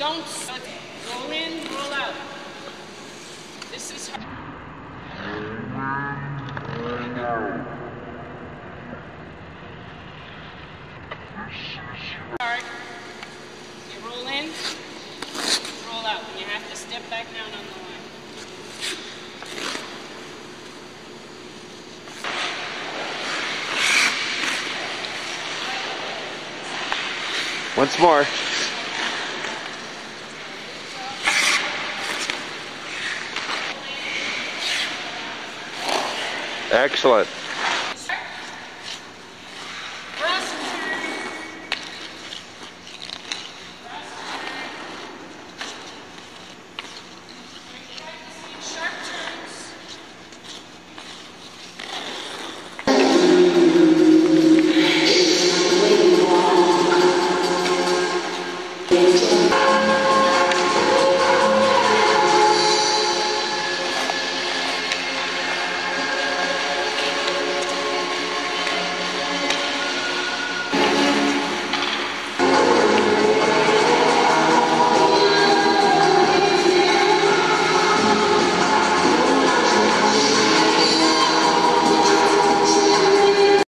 Don't roll in, roll out. This is hard. You roll in, roll out, and you have to step back down on the line. Once more. Excellent.